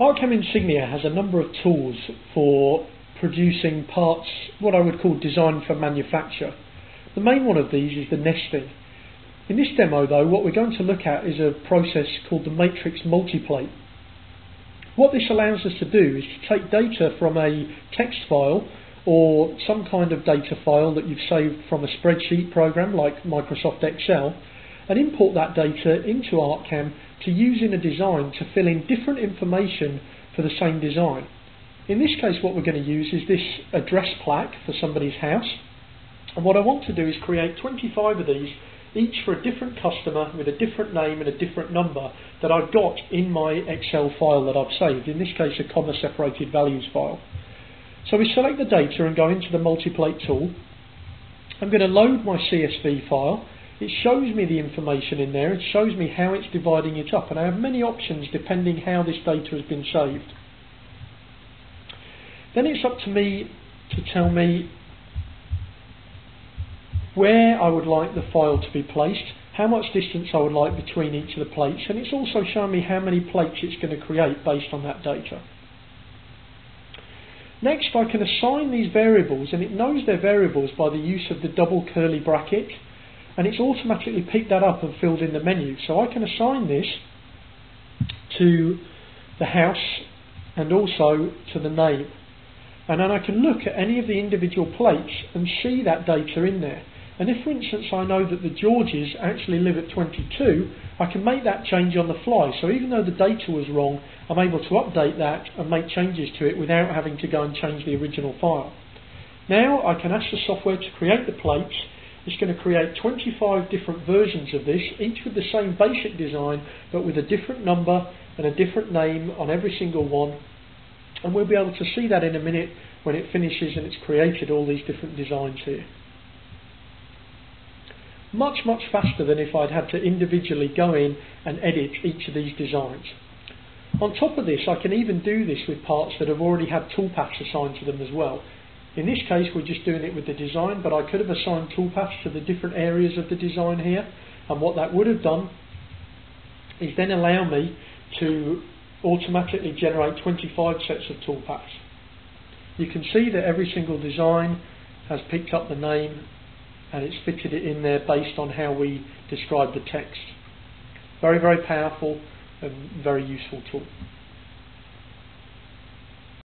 ArtCAM Insignia has a number of tools for producing parts, what I would call designed for manufacture. The main one of these is the nesting. In this demo though, what we're going to look at is a process called the matrix multiplate. What this allows us to do is to take data from a text file or some kind of data file that you've saved from a spreadsheet program like Microsoft Excel and import that data into ArtCAM to use in a design to fill in different information for the same design. In this case what we're going to use is this address plaque for somebody's house and what I want to do is create 25 of these each for a different customer with a different name and a different number that I've got in my Excel file that I've saved, in this case a comma separated values file. So we select the data and go into the multiplate tool. I'm going to load my CSV file it shows me the information in there, it shows me how it's dividing it up, and I have many options depending how this data has been saved. Then it's up to me to tell me where I would like the file to be placed, how much distance I would like between each of the plates, and it's also showing me how many plates it's going to create based on that data. Next, I can assign these variables, and it knows they're variables by the use of the double curly bracket and it's automatically picked that up and filled in the menu. So I can assign this to the house and also to the name. And then I can look at any of the individual plates and see that data in there. And if, for instance, I know that the Georges actually live at 22, I can make that change on the fly. So even though the data was wrong, I'm able to update that and make changes to it without having to go and change the original file. Now I can ask the software to create the plates it's going to create 25 different versions of this, each with the same basic design, but with a different number and a different name on every single one. And we'll be able to see that in a minute when it finishes and it's created all these different designs here. Much, much faster than if I'd had to individually go in and edit each of these designs. On top of this, I can even do this with parts that have already had toolpaths assigned to them as well. In this case, we're just doing it with the design, but I could have assigned toolpaths to the different areas of the design here. And what that would have done is then allow me to automatically generate 25 sets of toolpaths. You can see that every single design has picked up the name and it's fitted it in there based on how we describe the text. Very, very powerful and very useful tool.